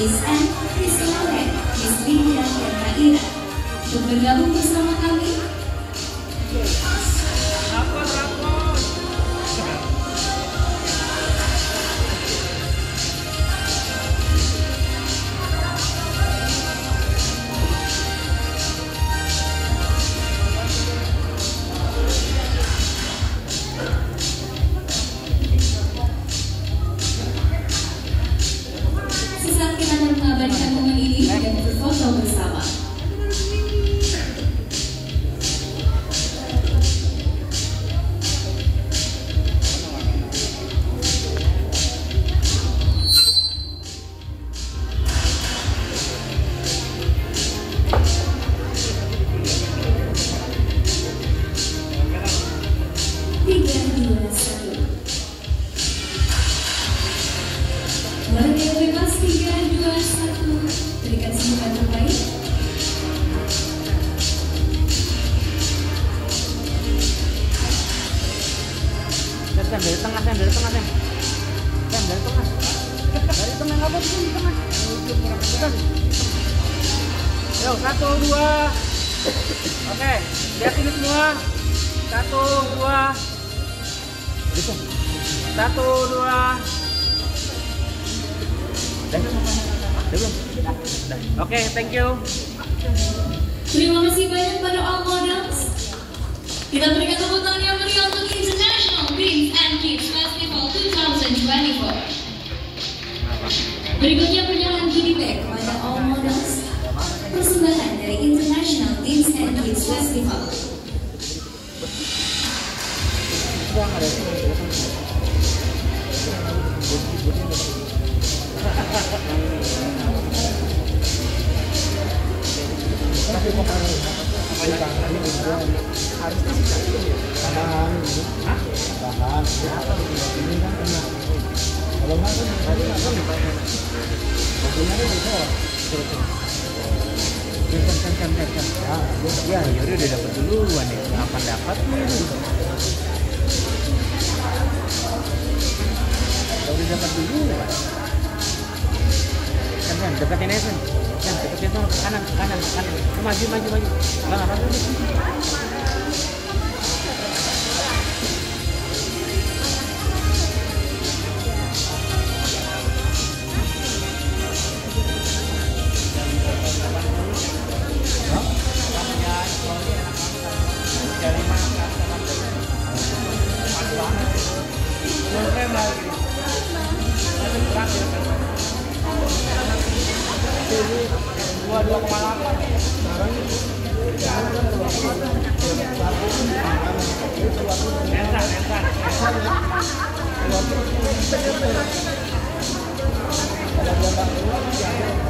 Is'an Rizqanak Bismillahirrahmanirrahim Untuk bergabung bersama Yo, satu, dua. Oke, lihat ini semua. Satu, dua. Satu, dua. Oke, thank you. Terima kasih banyak pada all models Kita berikan tepuk tangan yang meriah untuk International Dreams and Kids Festival 2024 Berikutnya goodie bag kepada all models. Persembahan dari International Dreams and Kids Festival udah dapat duluan ya. Kapan dapat? Udah dapat duluan. Kan, kan, deketin aja, kan. Deketin ke kanan, kanan, kanan. Maju, maju, maju. Bang, apa tuh? Dua,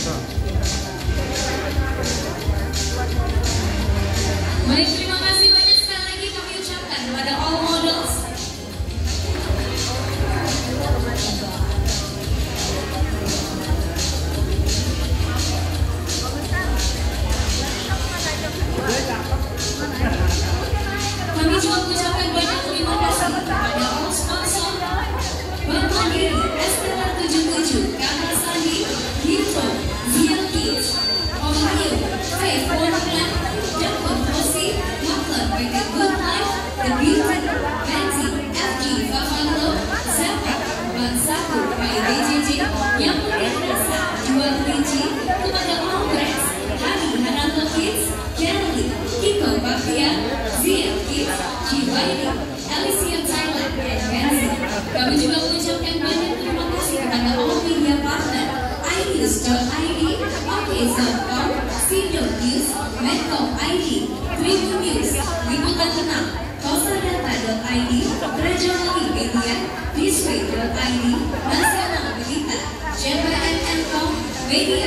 Thanks. Bali, Elysium Thailand Agency. Kami juga mengucapkan banyak terima kasih kepada all media partner, iris.id, okis.com, Sindo News, Medcom ID, Tribun News, Liputan 6, kosadata.id, Raja Wali Media, Thisway.id, Nasional Berita, JPNN.com, Media